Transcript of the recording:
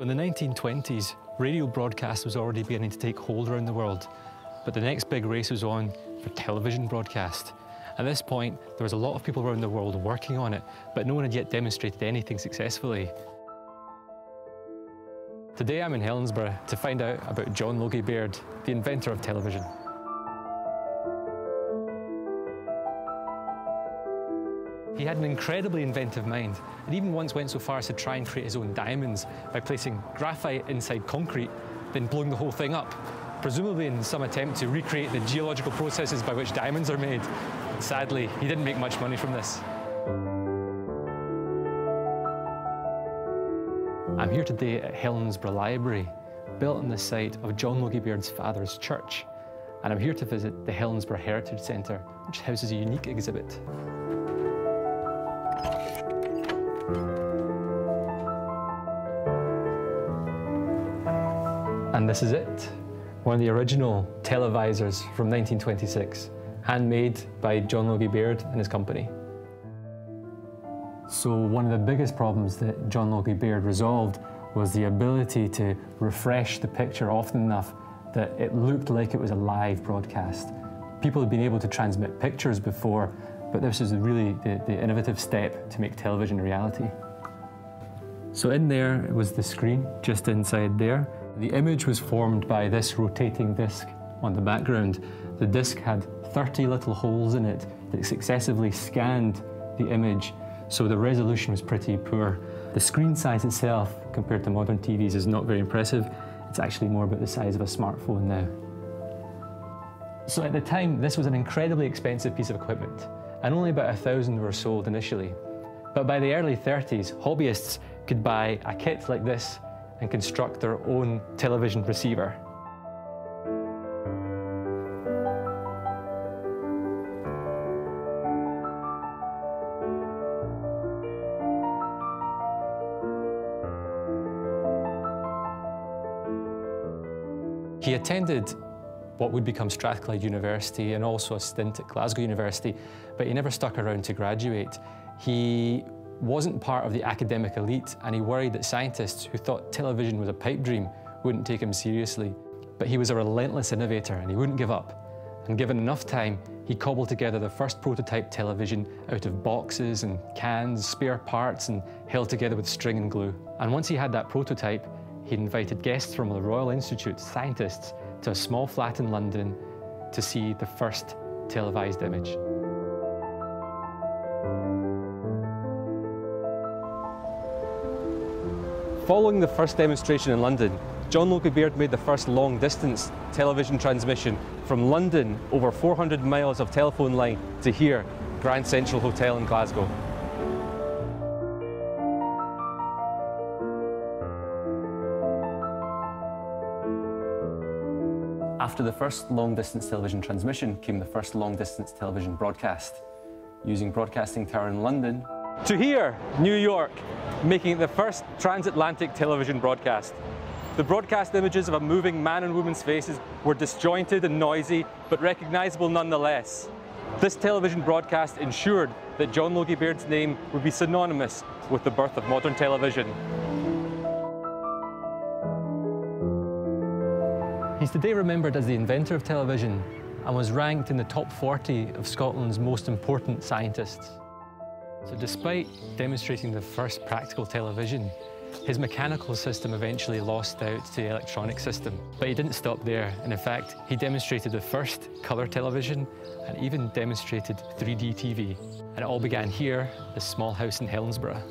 In the 1920s, radio broadcast was already beginning to take hold around the world, but the next big race was on for television broadcast. At this point, there was a lot of people around the world working on it, but no one had yet demonstrated anything successfully. Today I'm in Helensburgh to find out about John Logie Baird, the inventor of television. He had an incredibly inventive mind and even once went so far as to try and create his own diamonds by placing graphite inside concrete, then blowing the whole thing up, presumably in some attempt to recreate the geological processes by which diamonds are made. Sadly, he didn't make much money from this. I'm here today at Helensburgh Library, built on the site of John Logie Baird's father's church. And I'm here to visit the Helensburgh Heritage Centre, which houses a unique exhibit. And this is it, one of the original televisors from 1926, handmade by John Logie Baird and his company. So one of the biggest problems that John Logie Baird resolved was the ability to refresh the picture often enough that it looked like it was a live broadcast. People had been able to transmit pictures before, but this was really the, the innovative step to make television a reality. So in there was the screen, just inside there. The image was formed by this rotating disc on the background. The disc had 30 little holes in it that successively scanned the image so the resolution was pretty poor. The screen size itself, compared to modern TVs, is not very impressive. It's actually more about the size of a smartphone now. So at the time, this was an incredibly expensive piece of equipment, and only about a thousand were sold initially. But by the early 30s, hobbyists could buy a kit like this and construct their own television receiver. He attended what would become Strathclyde University and also a stint at Glasgow University, but he never stuck around to graduate. He wasn't part of the academic elite and he worried that scientists who thought television was a pipe dream wouldn't take him seriously. But he was a relentless innovator and he wouldn't give up. And given enough time, he cobbled together the first prototype television out of boxes and cans, spare parts, and held together with string and glue. And once he had that prototype, He'd invited guests from the Royal Institute, scientists, to a small flat in London to see the first televised image. Following the first demonstration in London, John Logie Baird made the first long-distance television transmission from London over 400 miles of telephone line to here, Grand Central Hotel in Glasgow. After the first long-distance television transmission came the first long-distance television broadcast, using Broadcasting Tower in London. To here, New York, making the first transatlantic television broadcast. The broadcast images of a moving man and woman's faces were disjointed and noisy, but recognizable nonetheless. This television broadcast ensured that John Logie Baird's name would be synonymous with the birth of modern television. He's today remembered as the inventor of television and was ranked in the top 40 of Scotland's most important scientists. So despite demonstrating the first practical television, his mechanical system eventually lost out to the electronic system. But he didn't stop there, and in fact, he demonstrated the first colour television and even demonstrated 3D TV. And it all began here, this small house in Helensburgh.